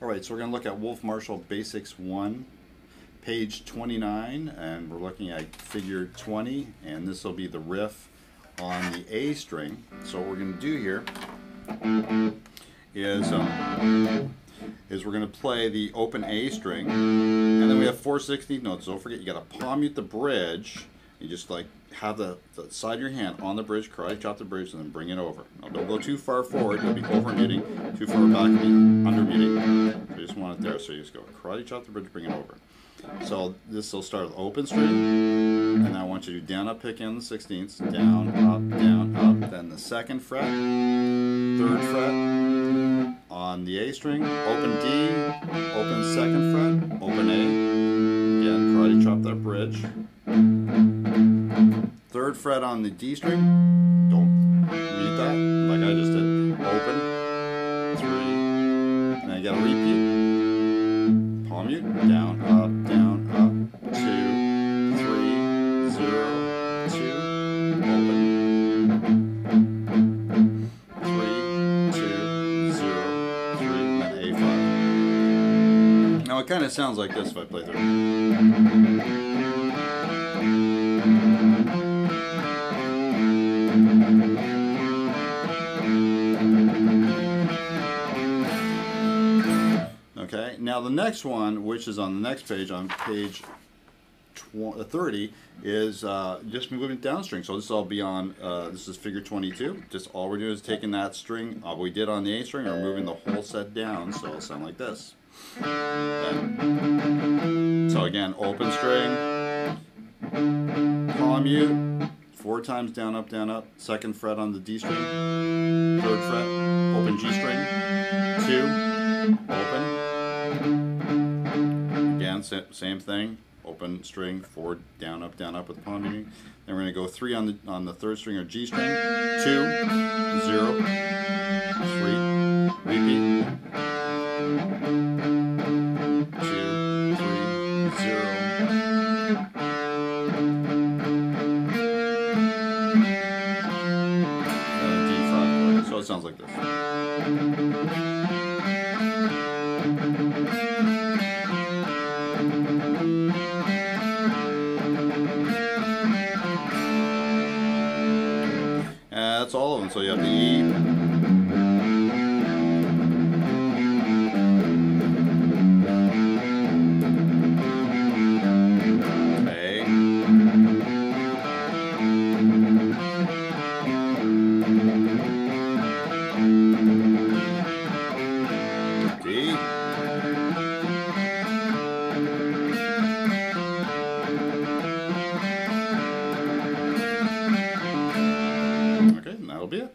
All right, so we're going to look at Wolf Marshall Basics 1, page 29, and we're looking at figure 20, and this will be the riff on the A string. So what we're going to do here is, um, is we're going to play the open A string, and then we have 4 16th notes. Don't forget, you got to palm mute the bridge. You just like have the, the, side of your hand on the bridge, karate chop the bridge, and then bring it over. Now don't go too far forward, you'll be over muting. Too far back, you'll be under muting. There. So you just go karate chop the bridge, bring it over. So this will start with open string, and I want you to do down, up, pick in the 16ths, down, up, down, up. Then the second fret, third fret, on the A string, open D, open second fret, open A. Again, karate chop that bridge. Third fret on the D string, don't read that Mute, down, up, down, up, two, three, zero, two, open. Three, two, zero, three, and A5. Now it kind of sounds like this if I play through. Okay, now the next one, which is on the next page, on page uh, 30, is uh, just moving down string. So this will be on, uh, this is figure 22. Just all we're doing is taking that string, all we did on the A string, or moving the whole set down, so it'll sound like this. So again, open string, palm mute, four times down, up, down, up, second fret on the D string, third fret, open G string, two, open, same thing. Open string, four, down, up, down, up with palm muting. Then we're going to go three on the on the third string or G string. Two, zero, three, repeat. Two, three, zero. D five. So it sounds like this. That's all of them. So you have the E. that'll be it.